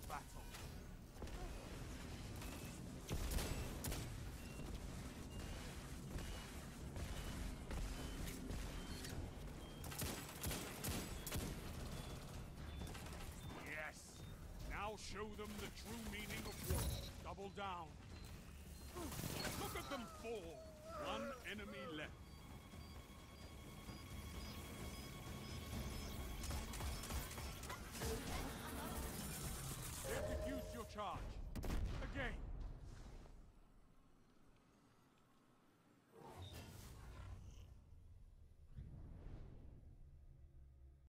to battle. Yes! Now show them the true meaning of war. Double down. Charge.